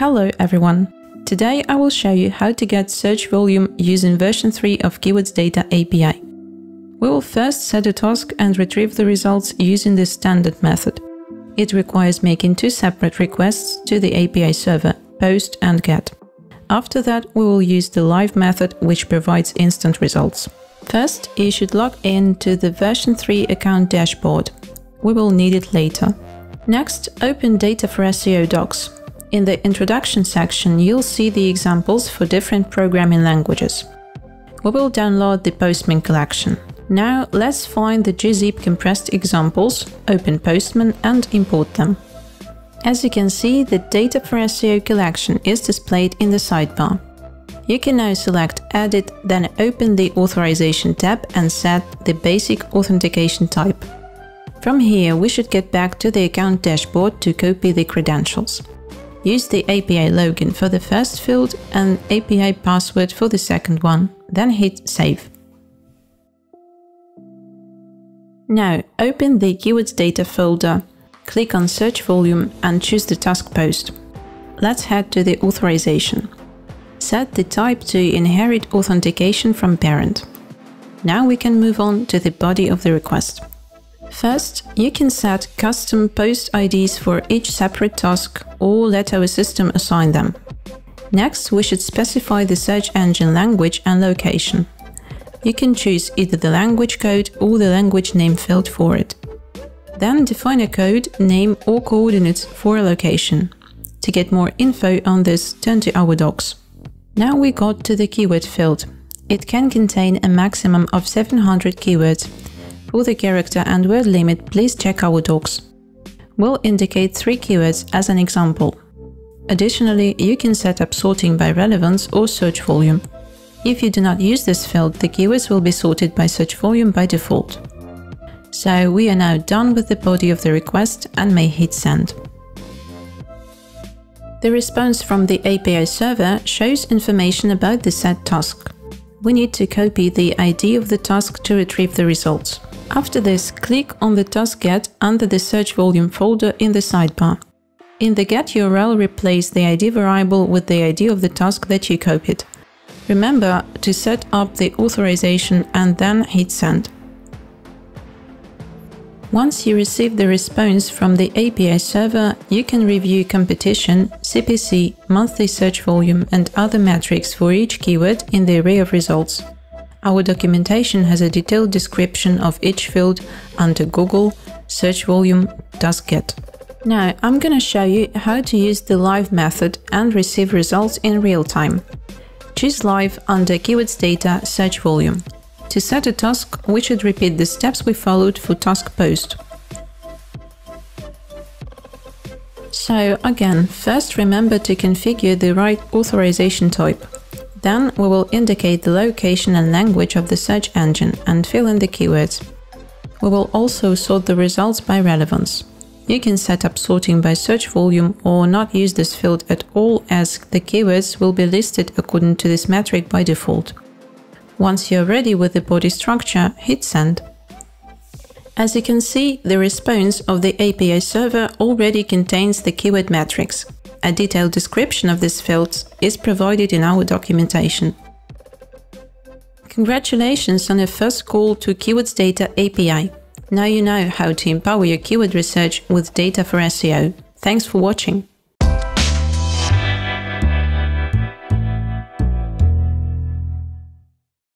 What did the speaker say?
Hello everyone! Today I will show you how to get search volume using version 3 of Keywords Data API. We will first set a task and retrieve the results using the standard method. It requires making two separate requests to the API server, post and get. After that, we will use the live method which provides instant results. First, you should log in to the version 3 account dashboard. We will need it later. Next, open DataForSEO docs. In the introduction section, you'll see the examples for different programming languages. We will download the Postman collection. Now let's find the gzip compressed examples, open Postman and import them. As you can see, the DataForSEO collection is displayed in the sidebar. You can now select Edit, then open the Authorization tab and set the basic authentication type. From here, we should get back to the account dashboard to copy the credentials. Use the API login for the first field and API password for the second one, then hit Save. Now open the Keywords Data folder, click on Search Volume and choose the task post. Let's head to the authorization. Set the type to Inherit Authentication from Parent. Now we can move on to the body of the request. First, you can set custom post IDs for each separate task or let our system assign them. Next, we should specify the search engine language and location. You can choose either the language code or the language name field for it. Then define a code, name or coordinates for a location. To get more info on this, turn to our docs. Now we got to the keyword field. It can contain a maximum of 700 keywords, for the character and word limit, please check our docs. We'll indicate three keywords as an example. Additionally, you can set up sorting by relevance or search volume. If you do not use this field, the keywords will be sorted by search volume by default. So we are now done with the body of the request and may hit send. The response from the API server shows information about the set task. We need to copy the ID of the task to retrieve the results. After this, click on the task get under the search volume folder in the sidebar. In the get URL, replace the ID variable with the ID of the task that you copied. Remember to set up the authorization and then hit send. Once you receive the response from the API server, you can review competition, CPC, monthly search volume and other metrics for each keyword in the array of results. Our documentation has a detailed description of each field under Google, search volume, task get. Now I'm gonna show you how to use the live method and receive results in real time. Choose live under keywords data search volume. To set a task, we should repeat the steps we followed for task post. So again, first remember to configure the right authorization type. Then we will indicate the location and language of the search engine and fill in the keywords. We will also sort the results by relevance. You can set up sorting by search volume or not use this field at all as the keywords will be listed according to this metric by default. Once you're ready with the body structure, hit send. As you can see, the response of the API server already contains the keyword metrics. A detailed description of these fields is provided in our documentation. Congratulations on your first call to Keywords Data API. Now you know how to empower your keyword research with DataForSEO. Thanks for watching.